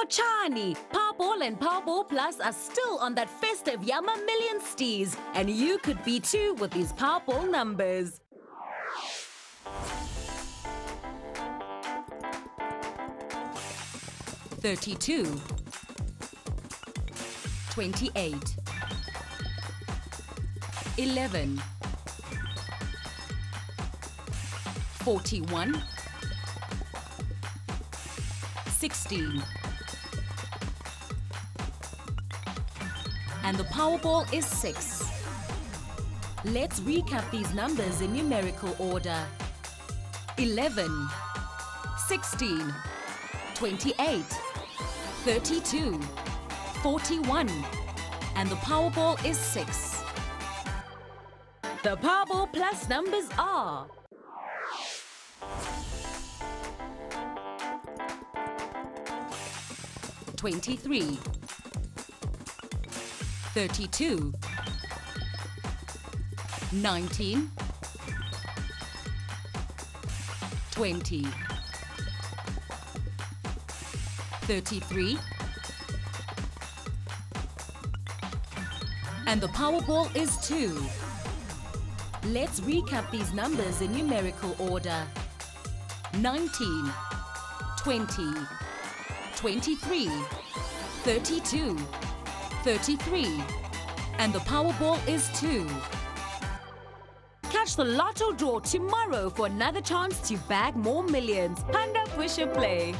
Bongani, Powerball and Powerball Plus are still on that festive Yama Million steez, and you could be too with these Powerball numbers. Thirty-two, twenty-eight, eleven, forty-one, sixteen. And the Powerball is 6. Let's recap these numbers in numerical order 11, 16, 28, 32, 41. And the Powerball is 6. The Powerball Plus numbers are. Twenty-three, thirty-two, nineteen, twenty, thirty-three, and the Powerball is two. Let's recap these numbers in numerical order 19, 20, 23, 32, 33, and the Powerball is 2. Catch the lotto draw tomorrow for another chance to bag more millions. Phanda Pusha Play.